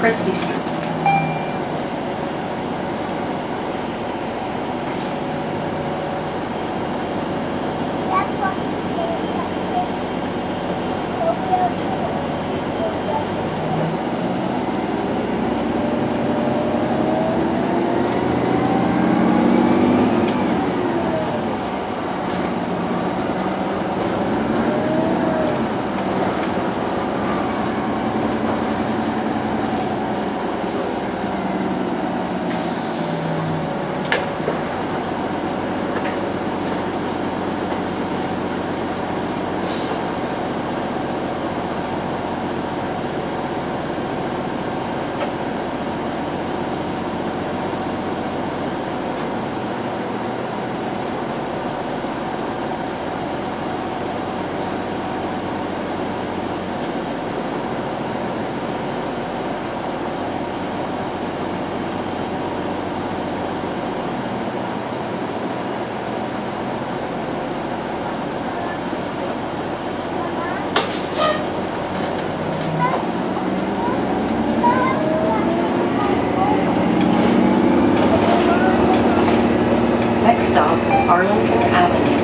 Christie Arlington Avenue.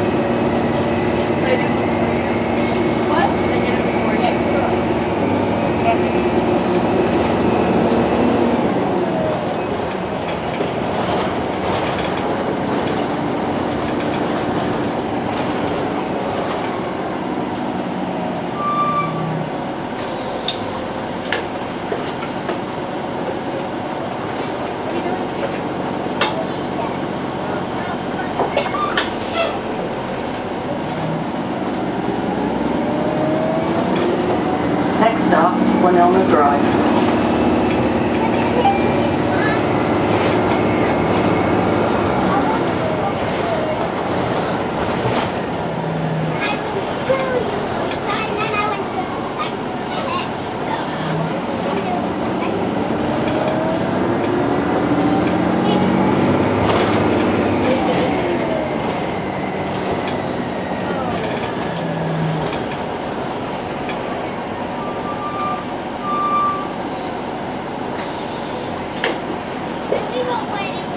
I got my.